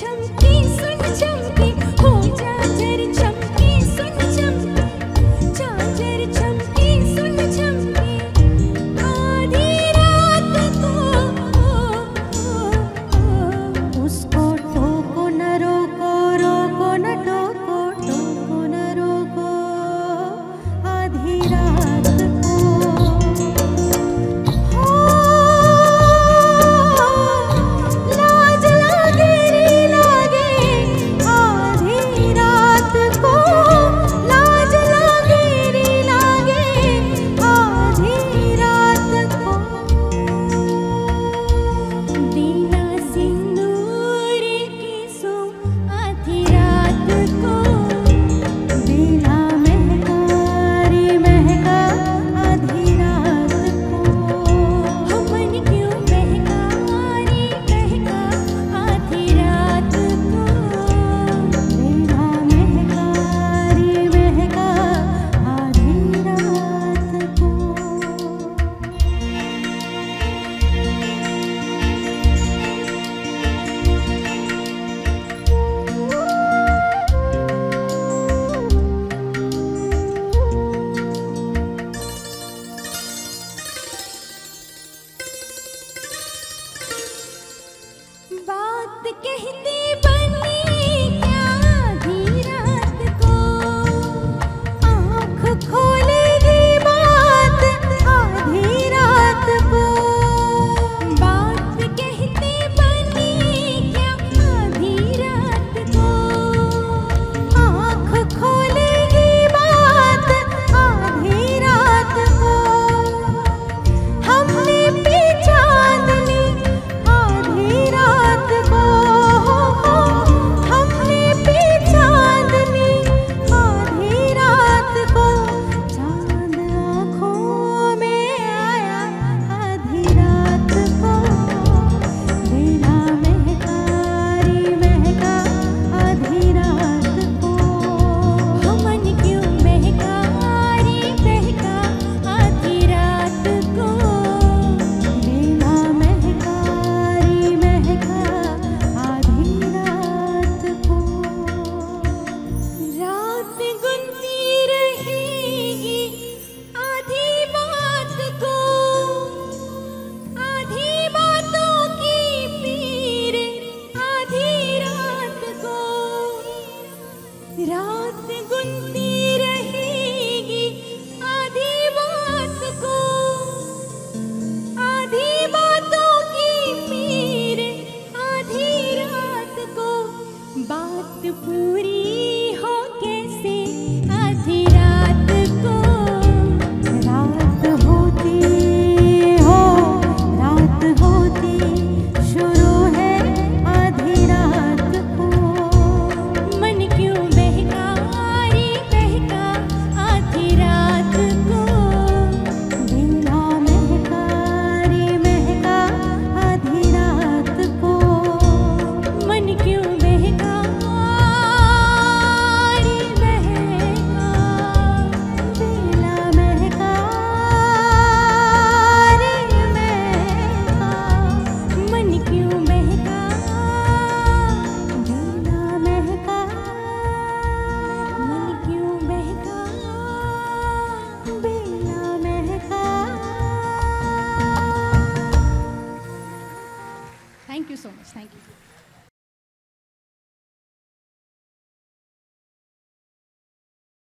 chăm ký